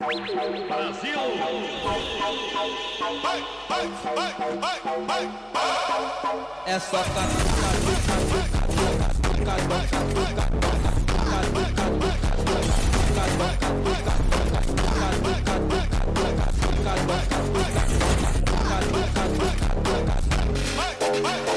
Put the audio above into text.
Brasil. É só Hey!